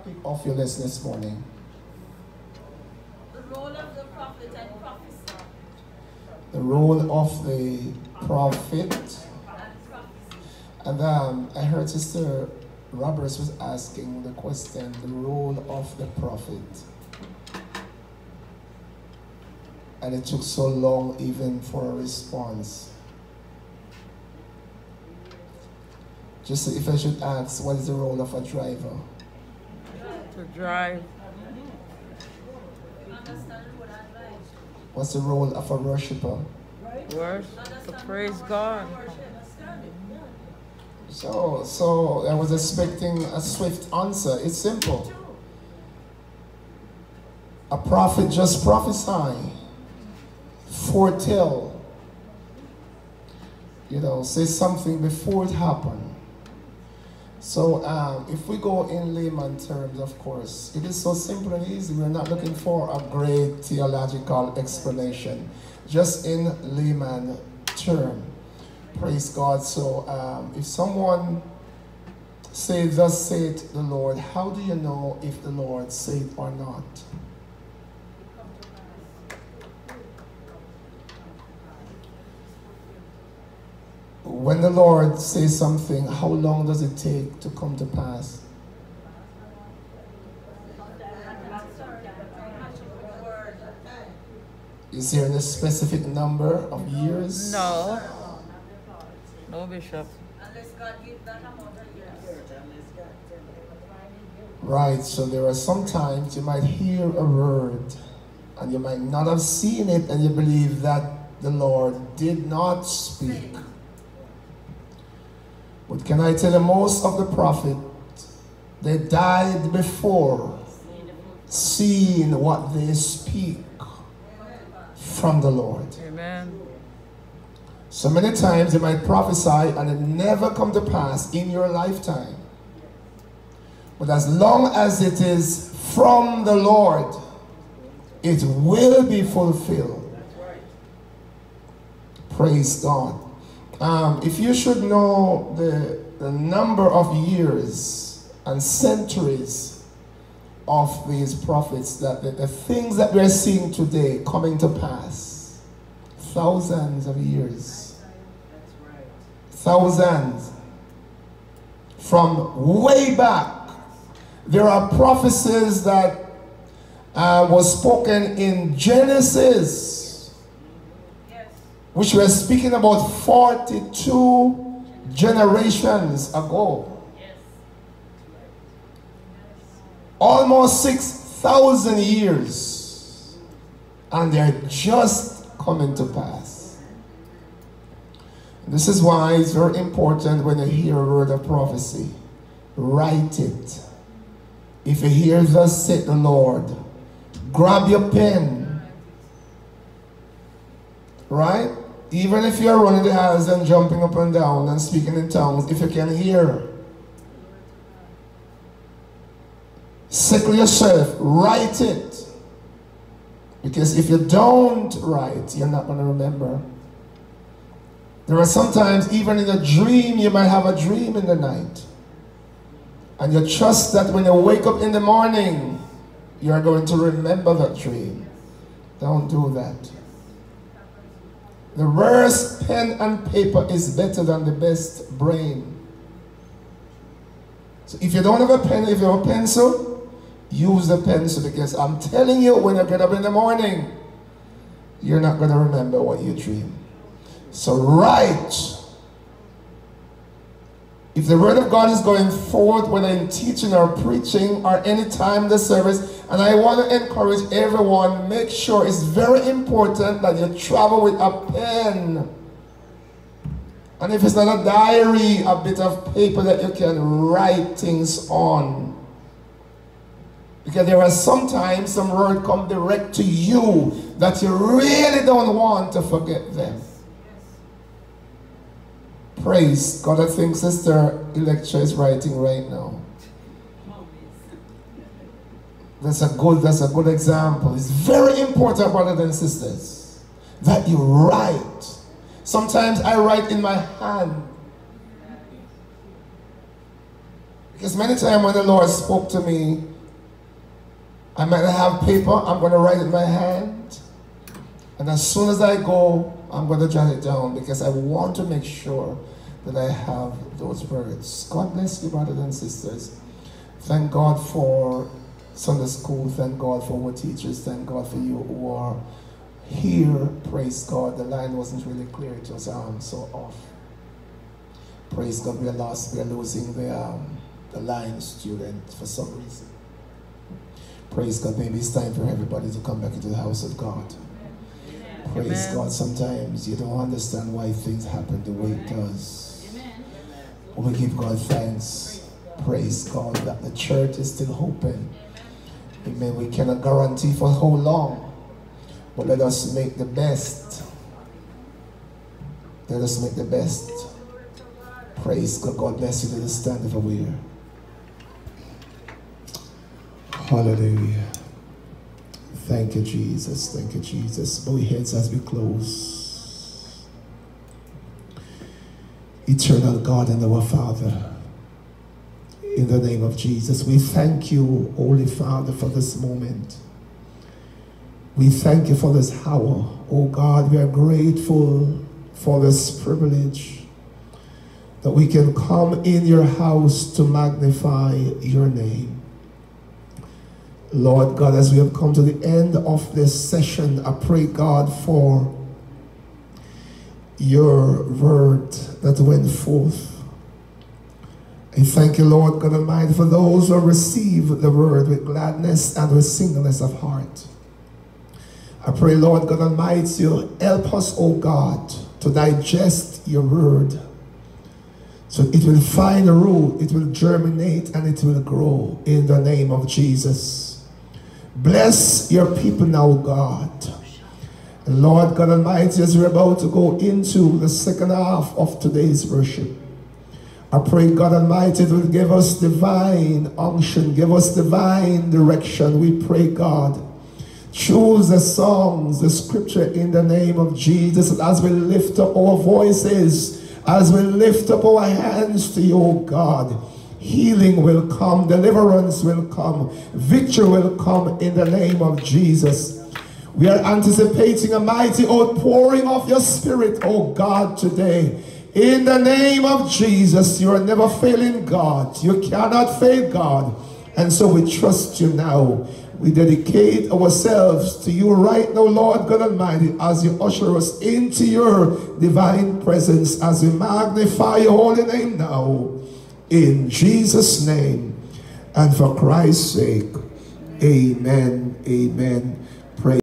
topic of your lesson this morning? The role of the prophet and prophecy. The role of the prophet. And um, I heard Sister Roberts was asking the question the role of the prophet. And it took so long even for a response. Just if I should ask, what is the role of a driver? To drive. Understand what I like. What's the role of a worshiper? Worship. To praise God. So, so I was expecting a swift answer. It's simple. A prophet just prophesy, foretell, you know, say something before it happened. So, um, if we go in layman terms, of course, it is so simple and easy. We're not looking for a great theological explanation, just in layman term. Praise God. So, um, if someone say, "Thus saith the Lord," how do you know if the Lord said or not? When the Lord says something, how long does it take to come to pass? Is there a specific number of years? No. No, Bishop. Unless God gives that amount of years. Right, so there are some times you might hear a word and you might not have seen it and you believe that the Lord did not speak. But can I tell you, most of the prophets, they died before seeing what they speak from the Lord. Amen. So many times they might prophesy and it never come to pass in your lifetime. But as long as it is from the Lord, it will be fulfilled. Praise God. Um, if you should know the, the number of years and centuries of these prophets, that the, the things that we're seeing today coming to pass, thousands of years, thousands from way back. There are prophecies that uh, was spoken in Genesis. Which we're speaking about 42 generations ago. Almost 6,000 years. And they're just coming to pass. This is why it's very important when you hear a word of prophecy, write it. If you hear thus said the Lord, grab your pen. Right? Even if you're running the aisles and jumping up and down and speaking in tongues, if you can hear, settle yourself, write it. Because if you don't write, you're not going to remember. There are sometimes, even in a dream, you might have a dream in the night. And you trust that when you wake up in the morning, you're going to remember that dream. Don't do that. The worst pen and paper is better than the best brain. So if you don't have a pen, if you have a pencil, use the pencil because I'm telling you, when you get up in the morning, you're not going to remember what you dream. So write. If the word of God is going forth, whether in teaching or preaching or any time the service, and I want to encourage everyone, make sure it's very important that you travel with a pen. And if it's not a diary, a bit of paper that you can write things on. Because there are sometimes some word come direct to you that you really don't want to forget them. Praise God. I think Sister Electra is writing right now. That's a good, that's a good example. It's very important, brothers and sisters, that you write. Sometimes I write in my hand. Because many times when the Lord spoke to me, I might have paper, I'm going to write in my hand. And as soon as I go, I'm going to jot it down because I want to make sure that I have those words. God bless you, brothers and sisters. Thank God for Sunday school. Thank God for our teachers. Thank God for you who are here. Praise God. The line wasn't really clear. It was um, so off. Praise God. We are lost. We are losing the, um, the line student for some reason. Praise God. Maybe it's time for everybody to come back into the house of God. Praise Amen. God. Sometimes you don't understand why things happen the way it does. Amen. We give God thanks. Praise God that the church is still open. Amen. We cannot guarantee for how long. But let us make the best. Let us make the best. Praise God. God bless you. Let us stand if we're Hallelujah. Thank you, Jesus. Thank you, Jesus. Bow your heads as we close. Eternal God and our Father, in the name of Jesus, we thank you, Holy Father, for this moment. We thank you for this hour. Oh God, we are grateful for this privilege that we can come in your house to magnify your name. Lord God, as we have come to the end of this session, I pray, God, for your word that went forth. I thank you, Lord God Almighty, for those who receive the word with gladness and with singleness of heart. I pray, Lord God Almighty, you help us, O oh God, to digest your word. So it will find a root, it will germinate, and it will grow in the name of Jesus. Bless your people now, God. And Lord God Almighty, as we're about to go into the second half of today's worship, I pray God Almighty will give us divine unction, give us divine direction. We pray, God. Choose the songs, the scripture in the name of Jesus as we lift up our voices, as we lift up our hands to you, God. Healing will come, deliverance will come, victory will come in the name of Jesus. We are anticipating a mighty outpouring of your spirit, oh God, today. In the name of Jesus, you are never failing God. You cannot fail God. And so we trust you now. We dedicate ourselves to you right now, Lord God Almighty, as you usher us into your divine presence, as we magnify your holy name now. In Jesus' name and for Christ's sake. Amen. Amen.